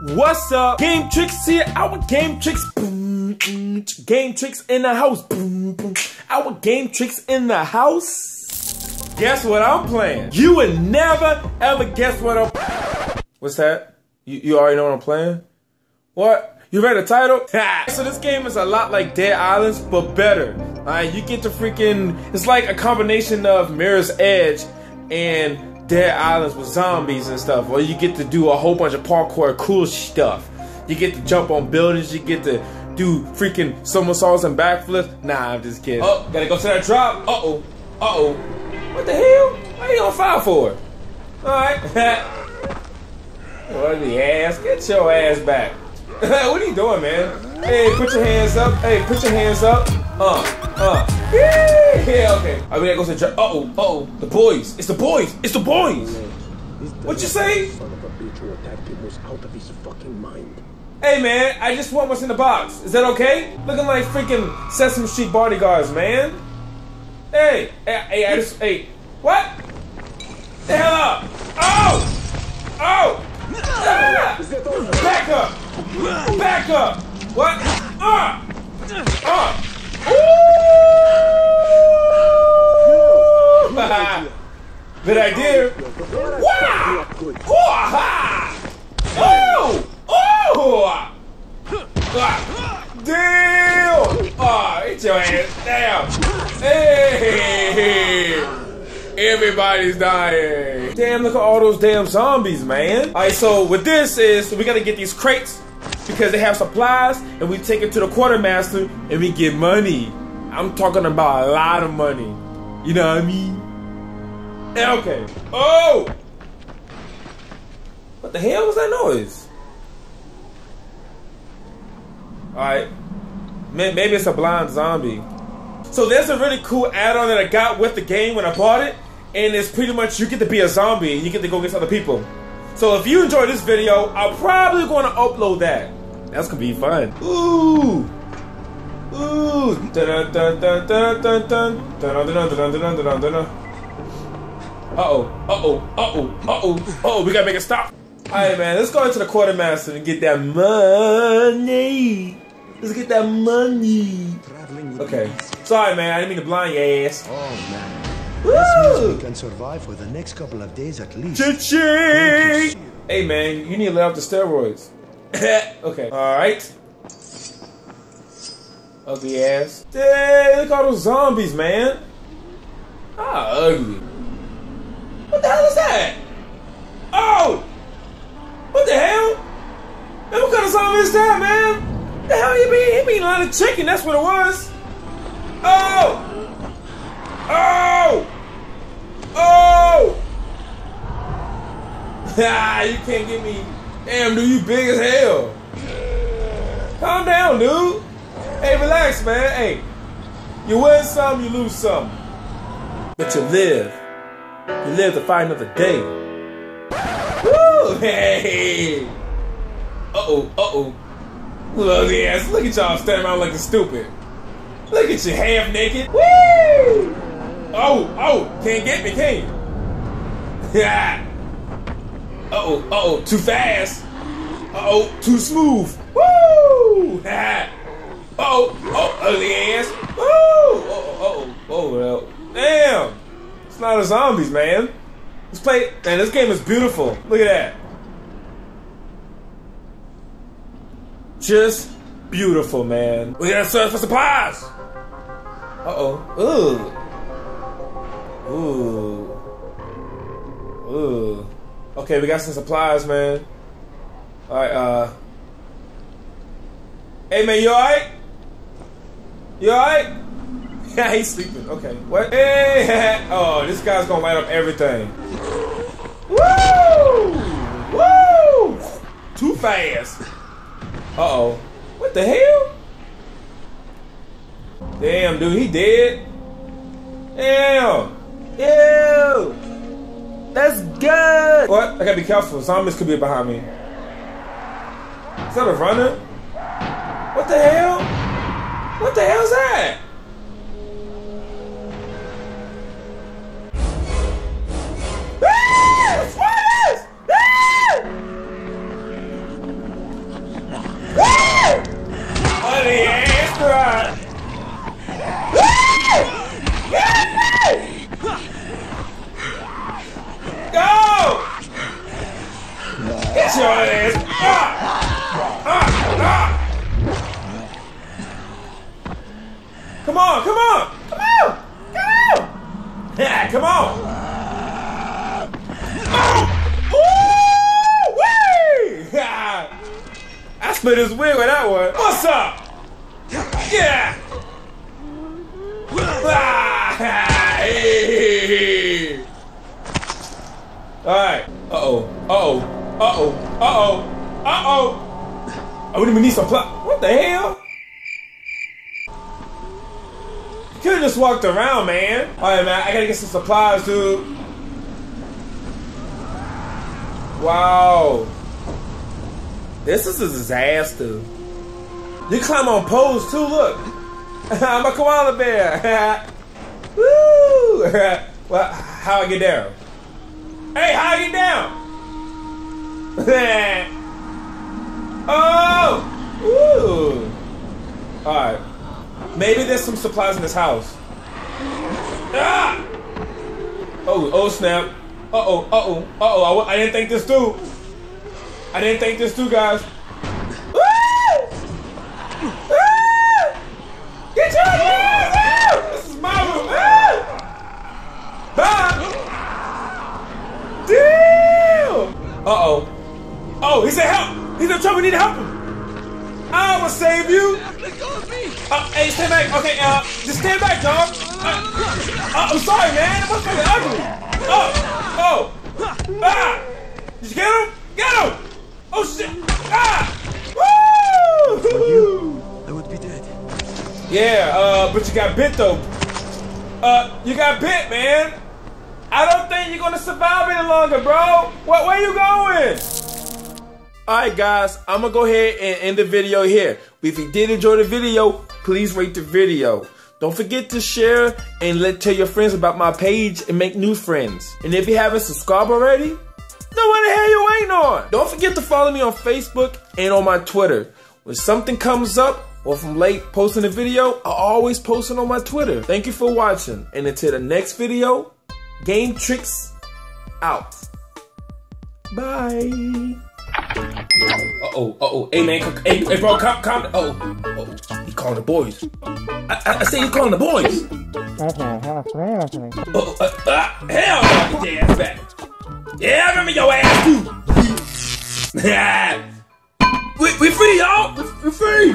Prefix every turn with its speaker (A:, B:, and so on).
A: What's up? Gametrix here. Our Gametrix. Game Tricks in the house. Our Gametrix in the house. Guess what I'm playing? You would never ever guess what I'm. What's that? You, you already know what I'm playing? What? You read the title? so this game is a lot like Dead Islands, but better. Alright, you get to freaking. It's like a combination of Mirror's Edge and Dead Islands with zombies and stuff, or you get to do a whole bunch of parkour cool stuff. You get to jump on buildings, you get to do freaking somersaults and backflips. Nah, I'm just kidding. Oh, gotta go to that drop. Uh oh. Uh oh. What the hell? Why you on fire for? Alright. what the ass? Get your ass back. what are you doing, man? Hey, put your hands up. Hey, put your hands up. Uh, uh. Yeah, okay. I mean, I go to Uh oh, uh oh. The boys. It's the boys. It's the boys. What you say?
B: Son of a bitch who attacked him was out of his fucking mind.
A: Hey, man, I just want what's in the box. Is that okay? Looking like freaking Sesame Street bodyguards, man. Hey, hey, hey, I just, hey, what? The hell up? Oh! Oh! Ah! Back up! Back up! What? Ah! Ah! Good idea. Wow! Oh! Oh! Damn! Oh, hit your ass. Damn. Hey! Everybody's dying. Damn, look at all those damn zombies, man. Alright, so with this is we gotta get these crates because they have supplies and we take it to the quartermaster and we get money. I'm talking about a lot of money. You know what I mean? Eh, okay. Oh! What the hell was that noise? Alright. Maybe it's a blind zombie. So there's a really cool add-on that I got with the game when I bought it. And it's pretty much you get to be a zombie and you get to go against other people. So if you enjoyed this video, I'm probably going to upload that. That's going to be fun. Ooh. Ooh. Uh-oh. Uh-oh. Uh-oh. Uh-oh. Uh-oh. We got to make a stop. All right, man. Let's go into the quartermaster and get that money. Let's get that money. Okay. Sorry, man. I didn't mean to blind your ass.
B: Oh, man.
A: Woo!
B: This means we can survive for the next couple of days at least.
A: Cha-ching! Hey, man. You need to let off the steroids. okay. All right. Ugly ass. Dang, look at all those zombies, man. Ah, ugly. What the hell is that? Oh! What the hell? Man, what kind of song is that, man? The hell you mean? He mean a lot of chicken, that's what it was. Oh! Oh! Oh! Ah, you can't get me. Damn, dude, you big as hell. Calm down, dude. Hey, relax, man. Hey, you win some, you lose some. But you live. You live to fight another day. Woo! Hey! Uh-oh, uh-oh. Look, ass. Look at y'all standing around looking stupid. Look at you half naked. Woo! Oh, oh, can't get me, can you? Yeah. Uh-oh, uh-oh, too fast. Uh-oh, too smooth. Woo! Uh-oh, oh, ugly ass. Woo! Oh, oh, oh, well. Damn. It's not a zombies, man. Let's play, man, this game is beautiful. Look at that. Just beautiful, man. We gotta search for supplies. Uh-oh. Ooh. Ooh. Ooh. Okay, we got some supplies, man. Alright, uh. Hey, man, you alright? You alright? Yeah, he's sleeping. Okay. What? Hey! Oh, this guy's gonna light up everything. Woo! Woo! Too fast. Uh-oh. What the hell? Damn, dude, he dead? Damn. Ew. That's good. What? I gotta be careful. Zombies could be behind me. Is that a runner? What the hell? What the hell's that? Come on. Oh! I split his wig with that one. What's up? Yeah. Ah! All right. Uh oh. Uh oh. Uh oh. Uh oh. Uh oh. I don't even need some plot. What the hell? Could have just walked around, man. All right, man. I gotta get some supplies, dude. Wow. This is a disaster. You climb on poles too. Look, I'm a koala bear. Woo! well, how I get down? Hey, how I get down? oh! Ooh! Alright. Maybe there's some supplies in this house. Ah! Oh, oh snap. Uh-oh, uh-oh, uh-oh. I, I didn't think this through. I didn't think this through, guys. Save you! Uh, hey, stand back. Okay, uh, just stand back, dog. Uh, uh, I'm sorry, man. That motherfucker ugly. Oh, oh, ah! Did you get him? Get him! Oh shit! Ah! Woo!
B: I would be dead.
A: Yeah, uh, but you got bit though. Uh, you got bit, man. I don't think you're gonna survive any longer, bro. What? Where you going? Alright guys, I'm gonna go ahead and end the video here. If you did enjoy the video, please rate the video. Don't forget to share and let tell your friends about my page and make new friends. And if you haven't subscribed already, then what the hell you waiting on? Don't forget to follow me on Facebook and on my Twitter. When something comes up or I'm late posting a video, I always post it on my Twitter. Thank you for watching. And until the next video, Gametrix out. Bye. Uh oh, uh oh. Hey man, hey, hey bro, calm, calm. Uh oh, uh oh. He calling the boys. I, I, I say he's calling the boys. Uh oh, uh, uh, hell no, get your ass back. Yeah, I remember your ass too. we, we free, y'all. We free.